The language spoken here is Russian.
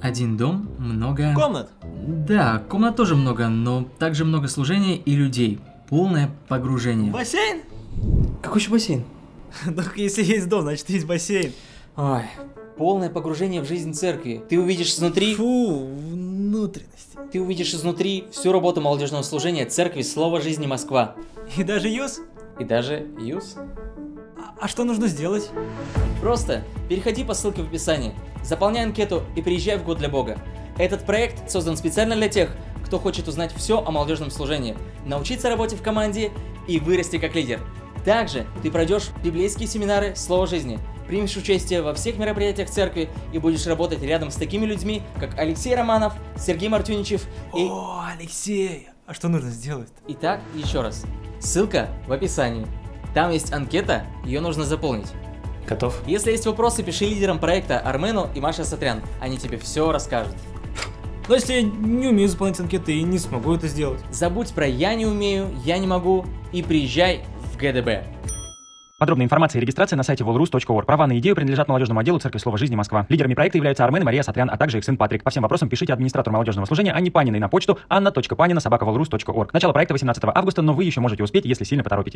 Один дом, много... Комнат. Да, комнат тоже много, но также много служения и людей. Полное погружение. Бассейн? Какой еще бассейн? Так если есть дом, значит есть бассейн. Ой, полное погружение в жизнь церкви. Ты увидишь изнутри... Фу, внутренности. Ты увидишь изнутри всю работу молодежного служения церкви Слово Жизни Москва. И даже юз. И даже ЮС. А, что нужно сделать? Просто переходи по ссылке в описании, заполняй анкету и приезжай в Год для Бога. Этот проект создан специально для тех, кто хочет узнать все о молодежном служении, научиться работе в команде и вырасти как лидер. Также ты пройдешь библейские семинары Слово жизни, примешь участие во всех мероприятиях церкви и будешь работать рядом с такими людьми, как Алексей Романов, Сергей Мартюничев и... О, Алексей, а что нужно сделать? Итак, еще раз. Ссылка в описании. Там есть анкета, ее нужно заполнить. Готов? Если есть вопросы, пиши лидерам проекта Армену и Маша Сатрян. Они тебе все расскажут. Но если я не умею заполнять анкеты и не смогу это сделать. Забудь про «я не умею», «я не могу» и приезжай в ГДБ. Подробная информация и регистрация на сайте volrus.org. Права на идею принадлежат молодежному отделу Церкви Слова Жизни Москва. Лидерами проекта являются Армен и Мария Сатрян, а также их сын Патрик. По всем вопросам пишите администратору молодежного служения Анне Паниной на почту anna.panina.sobaka.volrus.org. Начало проекта 18 августа, но вы еще можете успеть, если сильно поторопитесь.